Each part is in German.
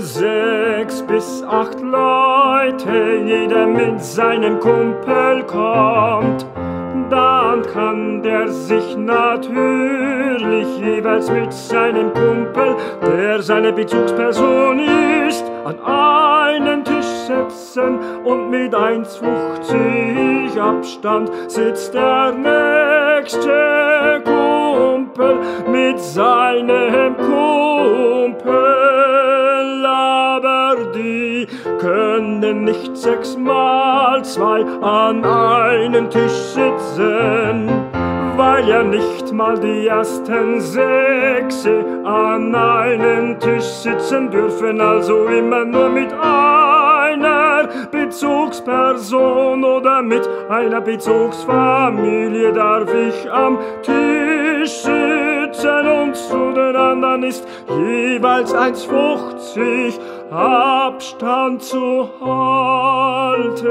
sechs bis acht Leute, jeder mit seinem Kumpel kommt, dann kann der sich natürlich jeweils mit seinem Kumpel, der seine Bezugsperson ist, an einen Tisch setzen und mit 1,50 Abstand sitzt der nächste Kumpel mit seinem Kumpel, können nicht sechsmal zwei an einen Tisch sitzen, weil ja nicht mal die ersten sechs an einen Tisch sitzen dürfen, also immer nur mit einer Bezugsperson oder mit einer Bezugsfamilie darf ich am Tisch sitzen und zu den anderen ist jeweils 1,50 Abstand zu halten.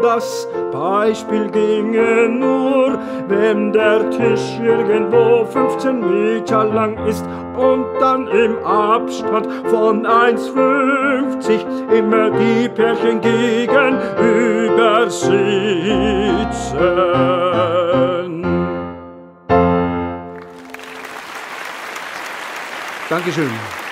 Das Beispiel ginge nur, wenn der Tisch irgendwo 15 Meter lang ist und dann im Abstand von 1,50 immer die Pärchen gegenüber sitzen. Dankeschön.